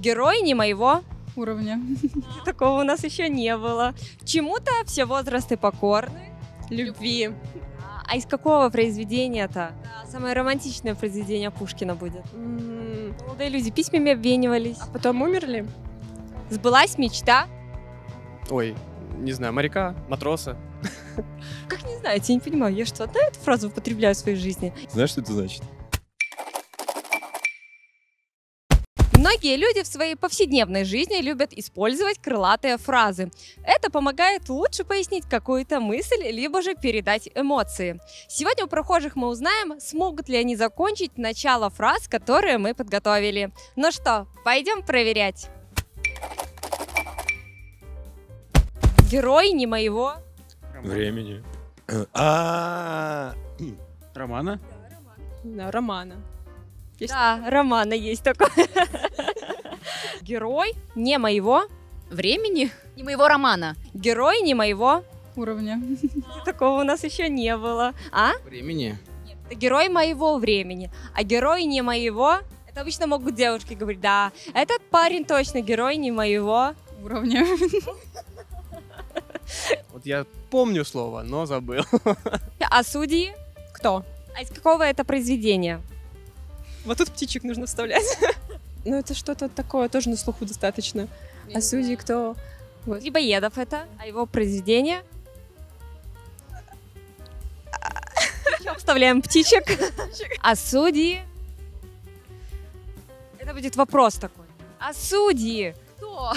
Герой не моего. Уровня. Такого у нас еще не было. Чему-то все возрасты покорны. Любви. А из какого произведения-то? Да, самое романтичное произведение Пушкина будет. Молодые люди письмами обменивались. А потом умерли? Сбылась мечта. Ой, не знаю, моряка, матроса. Как не знаю, я не понимаю, я что, одна эту фразу употребляю в своей жизни? Знаешь, что это значит? Многие люди в своей повседневной жизни любят использовать крылатые фразы. Это помогает лучше пояснить какую-то мысль, либо же передать эмоции. Сегодня у прохожих мы узнаем, смогут ли они закончить начало фраз, которые мы подготовили. Ну что, пойдем проверять. Герой не моего. Времени. А, Романа? Да, романа. Есть Да, романа есть такой. Герой не моего. Времени? Не моего романа. Герой не моего. Уровня. Такого у нас еще не было. А? Времени? Это герой моего времени. А герой не моего. Это обычно могут девушки говорить, да, этот парень точно герой не моего. Уровня. Вот я помню слово, но забыл. А судьи? Кто? А из какого это произведения? Вот тут птичек нужно вставлять. Ну, это что-то такое, тоже на слуху достаточно. А судьи кто? Грибоедов это, а его произведение? Вставляем птичек. А судьи? Это будет вопрос такой. А судьи? Кто?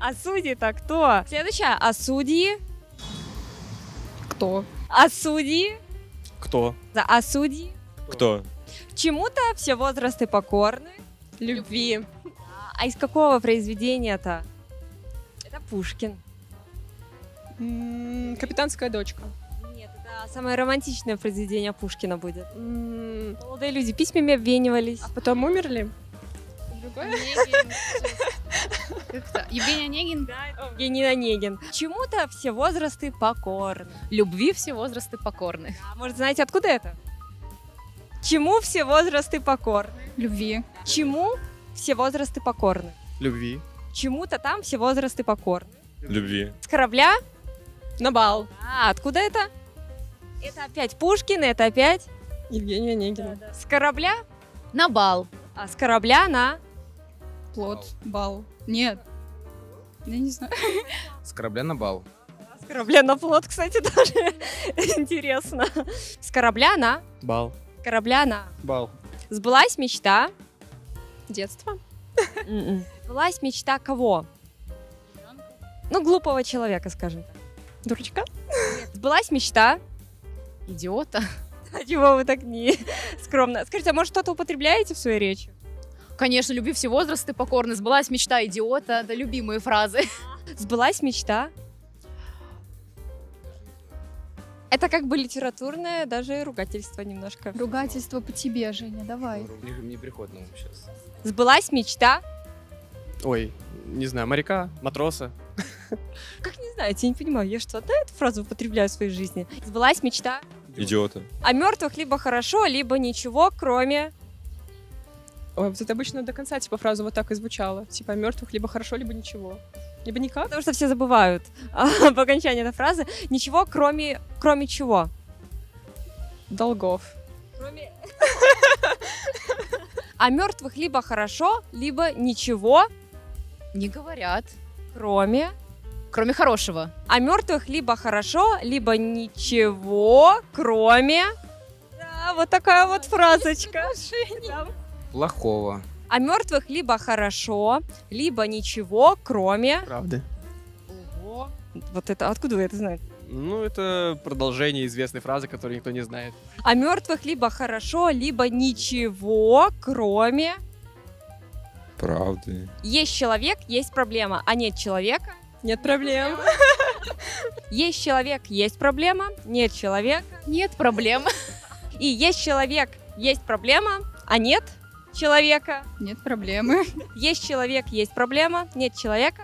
А судьи-то кто? Следующая. А судьи? Кто? А судьи? Кто? А судьи? Кто? Чему-то все возрасты покорны. Любви. А из какого произведения-то? Это Пушкин. М, Капитанская дочка. Нет, это самое романтичное произведение Пушкина будет. М, Молодые люди письмами обменивались. А потом умерли? Другое? Евгений Онегин. Евгений Онегин. Чему-то все возрасты покорны. Любви все возрасты покорны. А может, знаете, откуда это? Чему все возрасты покорны? Любви. Чему все возрасты покорны? Любви. Чему-то там все возрасты покорны. Любви. С корабля? На бал. А, откуда это? Это опять Пушкин, это опять Евгения Онегина. с корабля? На бал. А с корабля на... Плод. Бал. Нет. Я не знаю. С корабля на бал. С корабля на плот, кстати, тоже интересно. С корабля на... Бал. Корабля на... Бал. Сбылась мечта. Детство. М-м. Сбылась мечта кого? Ну, глупого человека, скажем так. Дурачка? Сбылась мечта. Идиота. А чего вы так не скромно? Скажите, а может что-то употребляете в своей речи? Конечно, любви все возрасты покорны. Сбылась мечта идиота. Это любимые фразы. Сбылась мечта. Это как бы литературное, даже ругательство немножко. Ругательство по тебе, Женя, давай. Не, не приходит на ум сейчас. Сбылась мечта. Ой, не знаю, моряка, матроса. Как не знаете, я не понимаю, я что, одна эту фразу употребляю в своей жизни? Сбылась мечта. Идиота. О мертвых либо хорошо, либо ничего, кроме... Ой, вот это обычно до конца, типа, фраза вот так и звучала. Типа, мертвых либо хорошо, либо ничего. Либо никак. Потому что все забывают а, по окончании этой фразы. Ничего, кроме... Кроме чего? Долгов. Кроме... О мертвых либо хорошо, либо ничего, Не говорят. кроме... Кроме хорошего. О мертвых либо хорошо, либо ничего, кроме... Да, вот такая вот фразочка. Плохого. О мертвых либо хорошо, либо ничего, кроме... Правда. Ого. Вот это, откуда вы это знаете? Ну, это продолжение известной фразы, которую никто не знает. О мертвых либо хорошо, либо ничего, кроме... Правды. Есть человек, есть проблема, а нет человека. Нет проблем. Есть человек, есть проблема, нет человека. Нет проблем. И есть человек, есть проблема, а нет человека. Нет проблемы. Есть человек, есть проблема, нет человека.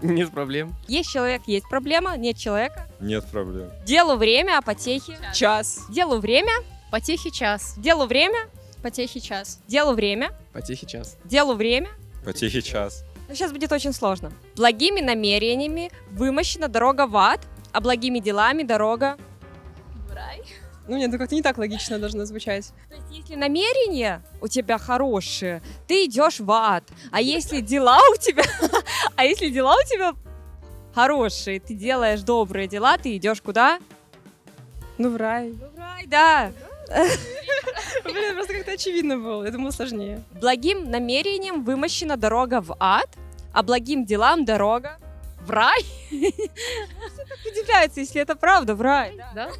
Нет проблем. Есть человек, есть проблема, нет человека. Нет проблем. Делу время, а потехи. Час. Делу время, Потехи час. делу время, Потехи час. Делу время. Потехи час. Делу время. Потехи час. Сейчас будет очень сложно. Благими намерениями вымощена дорога в ад, а благими делами дорога... Ну нет, ну как-то не так логично должно звучать. То есть, если намерения у тебя хорошие, ты идешь в ад. А если дела у тебя... А если дела у тебя хорошие, ты делаешь добрые дела, ты идешь куда? Ну в рай. В рай, да. Блин, просто как-то очевидно было. Я думала сложнее. Благим намерением вымощена дорога в ад, а благим делам дорога в рай. Все так удивляются, если это правда, в рай. Да?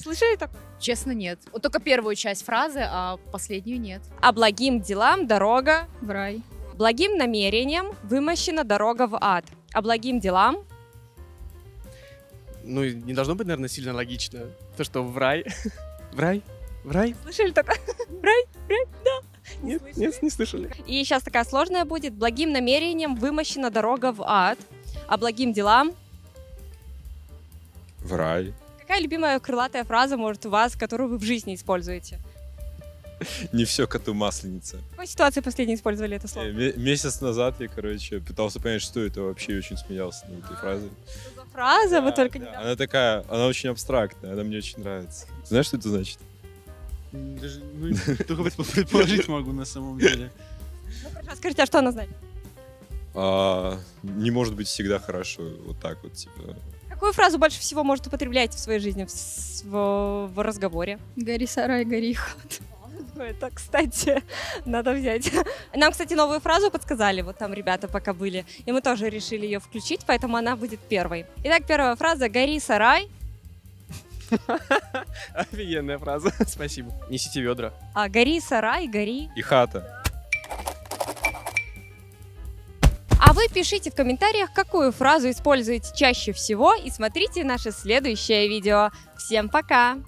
Не Слышали так? Честно, нет. Вот только первую часть фразы, а последнюю нет. А благим делам дорога, В рай. благим намерением вымощена дорога в ад, а благим делам Ну, не должно быть, наверное, сильно логично. То, что в рай. В рай? В рай? Слышали такое? Нет, нет, не слышали. И сейчас такая сложная будет. Благим намерением вымощена дорога в ад, а благим делам... В рай. Какая любимая крылатая фраза, может, у вас, которую вы в жизни используете? Не все коту масленица. В какой ситуации последней использовали это слово? Э, ме- Месяц назад я, короче, пытался понять, что это вообще, и очень смеялся над этой фразой. Что за фраза? Вы только не... Она такая, она очень абстрактная, она мне очень нравится. Знаешь, что это значит? Даже, ну, только предположить могу на самом деле. Ну, хорошо, скажите, а что она значит? А, не может быть всегда хорошо, вот так вот, типа. Какую фразу больше всего может употреблять в своей жизни, в, в- в разговоре? Гори сарай, гори хат. Ну, Это, кстати, надо взять. Нам, кстати, новую фразу подсказали, вот там ребята пока были, и мы тоже решили ее включить, поэтому она будет первой. Итак, первая фраза «Гори сарай», Офигенная фраза. Спасибо. Несите ведра. а «Гори сарай, гори». И хата. А вы пишите в комментариях, какую фразу используете чаще всего, и смотрите наше следующее видео. Всем пока!